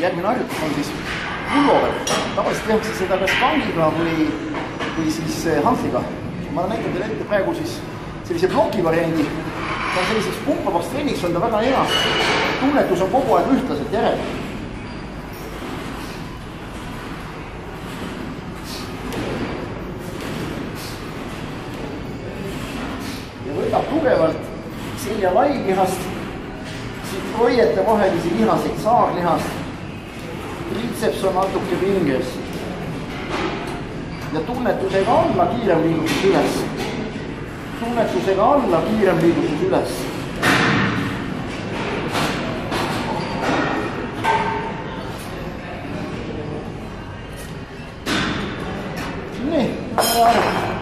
järgmine harjutus on siis pullover. tavaliselt tehakse seda kas kangiga või, või siis eh, hantriga. ma näitan teile ette praegu siis sellise ploki variandi. ta on selliseks pumpavaks treeniks on ta väga hea. tunnetus on kogu aeg ühtlaselt järel. ja võtab tugevalt selja lailihast, siit roiete vahelisi lihaseid, saarlihast triceps on natuke pinges. ja tunnetusega alla kiirem liigutus üles. tunnetusega alla kiirem liigutus üles. nii, ära.